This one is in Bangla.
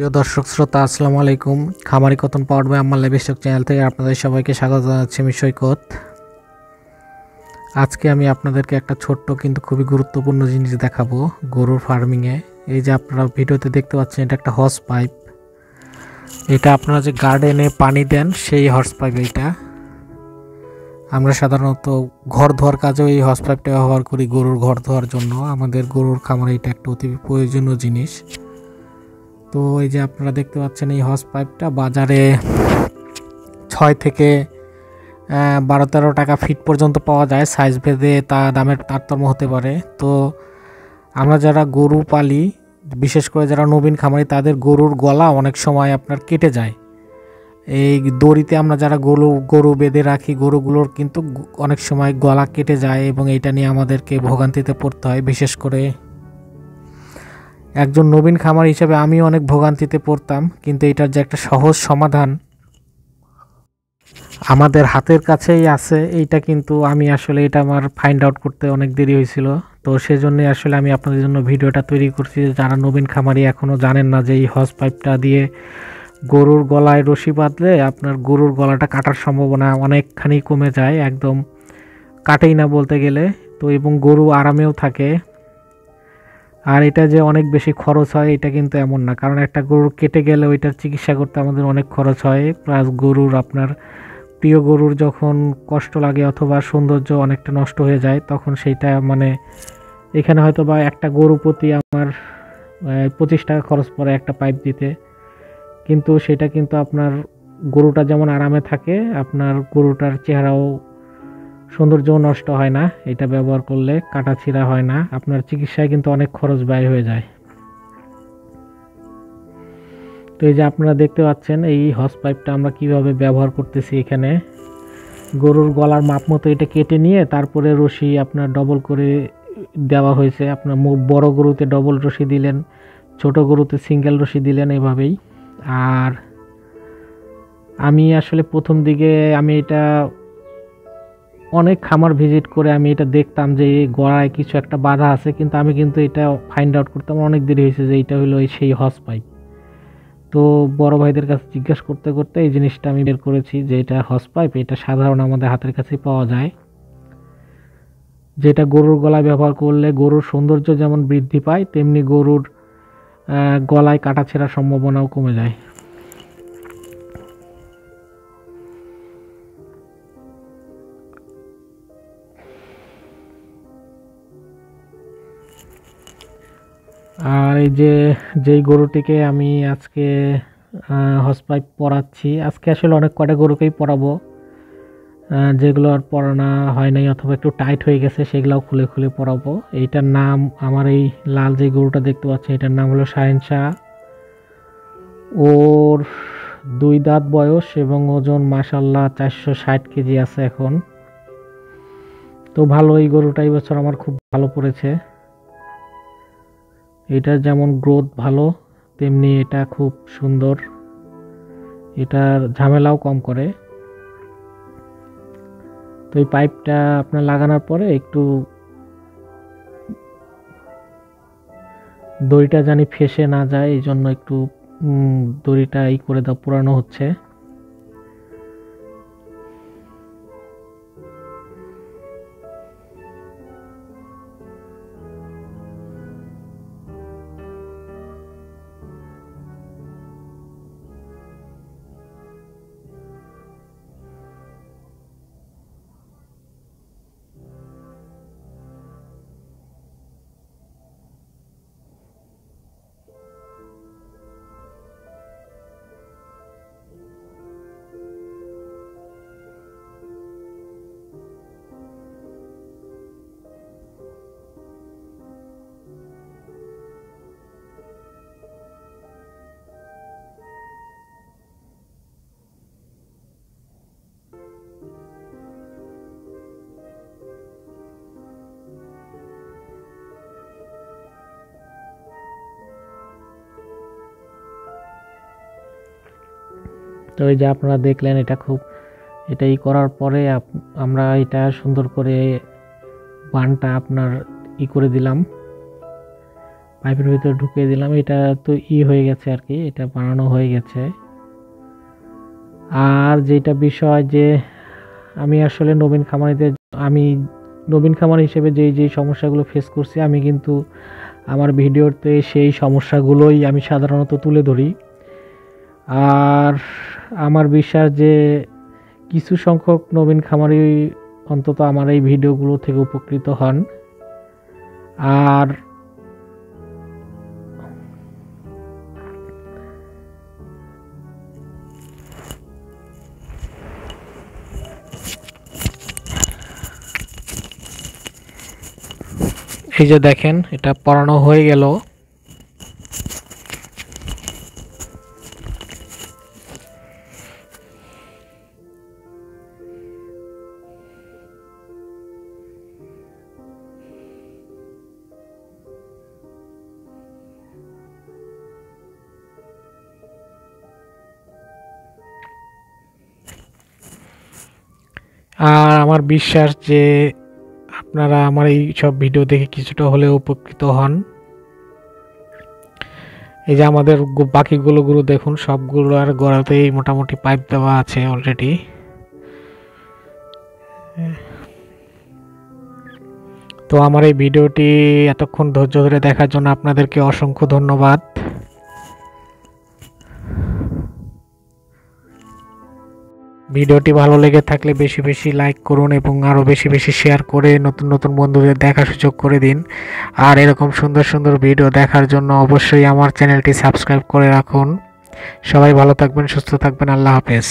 প্রিয় দর্শক শ্রোতা, আসসালামু আলাইকুম। খামারি কতন পাওয়ার বাই আমার লেবিস্টক চ্যানেল থেকে আপনাদের সবাইকে স্বাগত জানাচ্ছি আমি সৈকত। আজকে আমি আপনাদেরকে একটা ছোট্ট কিন্তু খুবই গুরুত্বপূর্ণ জিনিস দেখাবো গরুর ফার্মিংয়ে এই যে আপনারা ভিডিওতে দেখতে পাচ্ছেন, এটা একটা হর্স পাইপ এটা আপনারা যে গার্ডেনে পানি দেন, সেই হর্স পাইপ এইটা। আমরা সাধারণত ঘর ধোয়ার কাজেও এই হর্স পাইপটা ব্যবহার করি গরুর ঘর ধোয়ার জন্য। আমাদের গরুর খামারে এটা একটা অতি প্রয়োজনীয় জিনিস। তো এই যে আপনারা দেখতে পাচ্ছেন এই হস পাইপটা বাজারে ছয় থেকে বারো তেরো টাকা ফিট পর্যন্ত পাওয়া যায়। সাইজ ভেদে তা দামের তারতম্য হতে পারে। তো আমরা যারা গরু পালি, বিশেষ করে যারা নবীন খামারি, তাদের গরুর গলা অনেক সময় আপনার কেটে যায়। এই দড়িতে আমরা যারা গরু গরু বেঁধে রাখি, গরুগুলোর কিন্তু অনেক সময় গলা কেটে যায় এবং এটা নিয়ে আমাদেরকে ভোগান্তিতে পড়তে হয়। বিশেষ করে একজন নবীন খামার হিসেবে আমি অনেক ভোগান্তিতে পড়তাম, কিন্তু এটার যে একটা সহজ সমাধান আমাদের হাতের কাছেই আছে, এইটা কিন্তু আমি আসলে এটা আমার ফাইন্ড আউট করতে অনেক দেরি হয়েছিল। তো সেজন্যই আসলে আমি আপনাদের জন্য ভিডিওটা তৈরি করছি। যারা নবীন খামারি এখনও জানেন না যে এই হজ পাইপটা দিয়ে গরুর গলায় রশি বাঁধলে আপনার গরুর গলাটা কাটার সম্ভাবনা অনেকখানি কমে যায়, একদম কাটেই না বলতে গেলে। তো এবং গরু আরামেও থাকে আর এটা যে অনেক বেশি খরচ হয়, এটা কিন্তু এমন না। কারণ একটা গরুর কেটে গেলে ওইটার চিকিৎসা করতে আমাদের অনেক খরচ হয়। প্লাস গরুর আপনার প্রিয় গরুর যখন কষ্ট লাগে অথবা সৌন্দর্য অনেকটা নষ্ট হয়ে যায়, তখন সেইটা মানে এখানে হয়তো বা একটা গরু প্রতি আমার পঁচিশ টাকা খরচ পড়ে একটা পাইপ দিতে। কিন্তু সেটা কিন্তু আপনার গরুটা যেমন আরামে থাকে, আপনার গরুটার চেহারাও সৌন্দর্যও নষ্ট হয় না, এটা ব্যবহার করলে কাটা ছিঁড়া হয় না, আপনার চিকিৎসায় কিন্তু অনেক খরচ ব্যয় হয়ে যায়। তো এই যে আপনারা দেখতে পাচ্ছেন, এই হস পাইপটা আমরা কীভাবে ব্যবহার করতেছি এখানে। গরুর গলার মাপ মতো এটা কেটে নিয়ে তারপরে রশি আপনার ডবল করে দেওয়া হয়েছে। আপনার বড় গরুতে ডবল রশি দিলেন, ছোট গরুতে সিঙ্গেল রশি দিলেন এভাবেই। আর আমি আসলে প্রথম দিকে আমি এটা অনেক খামার ভিজিট করে আমি এটা দেখতাম যে গড়ায় কিছু একটা বাধা আছে, কিন্তু আমি কিন্তু এটা ফাইন্ড আউট করতে আমার অনেক দেরি হয়েছে যে এটা হলো সেই হস পাইপ তো বড় ভাইদের কাছে জিজ্ঞাসা করতে করতে এই জিনিসটা আমি বের করেছি যে এটা হস পাইপ এটা সাধারণ আমাদের হাতের কাছে পাওয়া যায়। যেটা গরুর গলায় ব্যবহার করলে গরুর সৌন্দর্য যেমন বৃদ্ধি পায়, তেমনি গরুর গলায় কাটা ছেঁড়ার সম্ভাবনাও কমে যায়। আর এই যে, যেই গরুটিকে আমি আজকে হসপাইপ পড়াচ্ছি আজকে আসলে অনেক কটা গরুকেই পড়াবো যেগুলো আর পরানো হয় নাই অথবা একটু টাইট হয়ে গেছে, সেগুলোও খুলে খুলে পড়াবো এইটার নাম, আমার এই লাল যে গরুটা দেখতে পাচ্ছি এটার নাম হলো শাহিন শাহ। ওর দুই দাঁত বয়স এবং ওজন মাসাল্লাহ চারশো ষাট কেজি আছে এখন। তো ভালো, এই গরুটা এই বছর আমার খুব ভালো পড়েছে। এটার যেমন গ্রোথ ভালো, তেমনি এটা খুব সুন্দর। এটার ঝামেলাও কম করে। তো এই পাইপটা আপনার লাগানোর পরে একটু দড়িটা জানি ফেসে না যায় এই জন্য একটু দড়িটা এই করে দাও পুরানো হচ্ছে। তো এই যে আপনারা দেখলেন, এটা খুব, এটাই করার পরে আমরা এটা সুন্দর করে বানটা আপনার ই করে দিলাম। পাইপের ভিতরে ঢুকিয়ে দিলাম। এটা তো ই হয়ে গেছে আর কি, এটা বানানো হয়ে গেছে। আর যেটা বিষয় যে, আমি আসলে নবীন খামারিতে আমি নবীন খামার হিসেবে যেই যেই সমস্যাগুলো ফেস করছি, আমি কিন্তু আমার ভিডিওতে সেই সমস্যাগুলোই আমি সাধারণত তুলে ধরি। আর আমার বিশ্বাস যে কিছু সংখ্যক নবীন খামারি অন্তত আমার এই ভিডিওগুলো থেকে উপকৃত হন। আর এই যে দেখেন, এটা পড়ানো হয়ে গেল। আর আমার বিশ্বাস যে আপনারা আমার এই সব ভিডিও দেখে কিছুটা হলেও উপকৃত হন। এই যে আমাদের বাকিগুলো গুলো দেখুন, সবগুলো আর গোড়াতেই মোটামুটি পাইপ দেওয়া আছে অলরেডি তো আমার এই ভিডিওটি এতক্ষণ ধৈর্য ধরে দেখার জন্য আপনাদেরকে অসংখ্য ধন্যবাদ। ভিডিওটি ভালো লেগে থাকলে বেশি বেশি লাইক করুন এবং আরও বেশি বেশি শেয়ার করে নতুন নতুন বন্ধুদের দেখার সুযোগ করে দিন। আর এরকম সুন্দর সুন্দর ভিডিও দেখার জন্য অবশ্যই আমার চ্যানেলটি সাবস্ক্রাইব করে রাখুন। সবাই ভালো থাকবেন, সুস্থ থাকবেন, আল্লাহ হাফেজ।